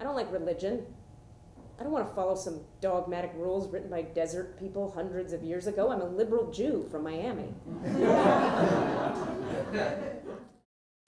I don't like religion. I don't want to follow some dogmatic rules written by desert people hundreds of years ago. I'm a liberal Jew from Miami.